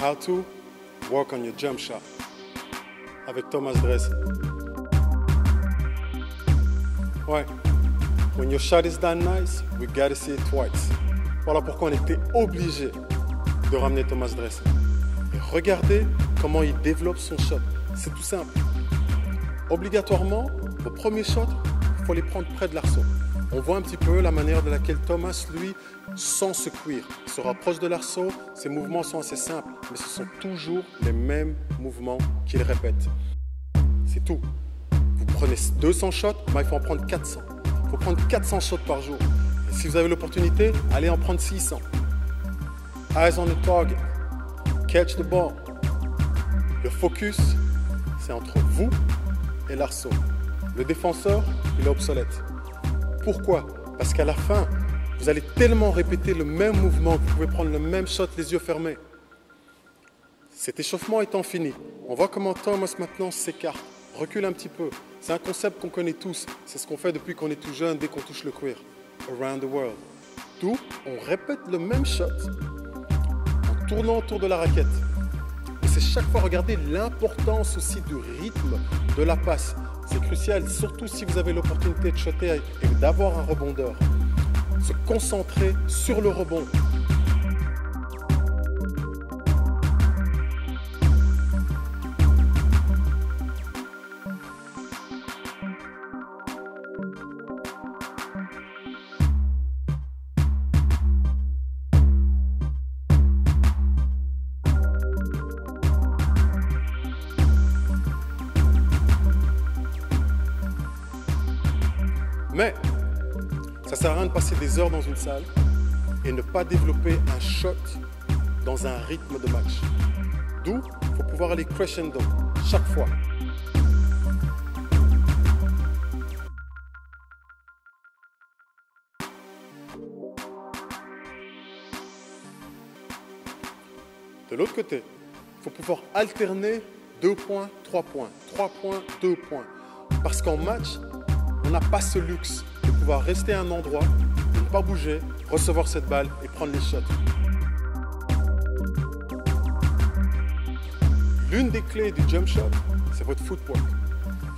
How to work on your jump shot avec Thomas Dress. Ouais. When your shot is done nice, we gotta see it twice. Voilà pourquoi on était obligé de ramener Thomas Dress. Et regardez comment il développe son shot. C'est tout simple. Obligatoirement, au premier shot, il faut les prendre près de l'arceau. On voit un petit peu la manière de laquelle Thomas, lui, sans se cuire, se rapproche de l'arceau. Ses mouvements sont assez simples, mais ce sont toujours les mêmes mouvements qu'il répète. C'est tout. Vous prenez 200 shots, il faut en prendre 400. Il faut prendre 400 shots par jour. Si vous avez l'opportunité, allez en prendre 600. Eyes on the target. Catch the ball. Le focus, c'est entre vous et l'arceau. Le défenseur, il est obsolète. Pourquoi? Parce qu'à la fin, vous allez tellement répéter le même mouvement que vous pouvez prendre le même shot les yeux fermés. Cet échauffement étant fini, on voit comment Thomas maintenant s'écarte, recule un petit peu. C'est un concept qu'on connaît tous. C'est ce qu'on fait depuis qu'on est tout jeune dès qu'on touche le cuir. Around the world. D'où on répète le même shot en tournant autour de la raquette. Chaque fois regarder l'importance aussi du rythme de la passe. C'est crucial, surtout si vous avez l'opportunité de shotter et d'avoir un rebondeur. Se concentrer sur le rebond. Mais ça sert à rien de passer des heures dans une salle et ne pas développer un shot dans un rythme de match. D'où il faut pouvoir aller crescendo chaque fois. De l'autre côté, il faut pouvoir alterner 2 points, 3 points, 3 points, 2 points. Parce qu'en match, on n'a pas ce luxe de pouvoir rester à un endroit, ne pas bouger, recevoir cette balle et prendre les shots. L'une des clés du jump shot, c'est votre footwork.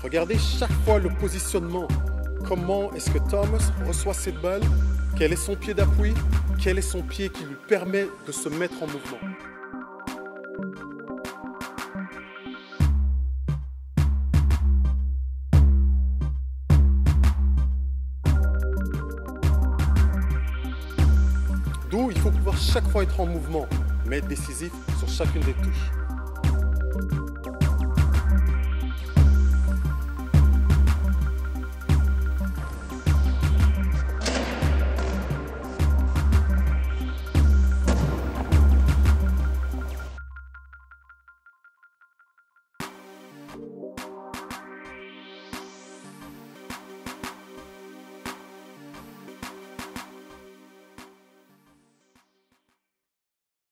Regardez chaque fois le positionnement. Comment est-ce que Thomas reçoit cette balle? Quel est son pied d'appui? Quel est son pied qui lui permet de se mettre en mouvement? D'où il faut pouvoir chaque fois être en mouvement, mais être décisif sur chacune des touches.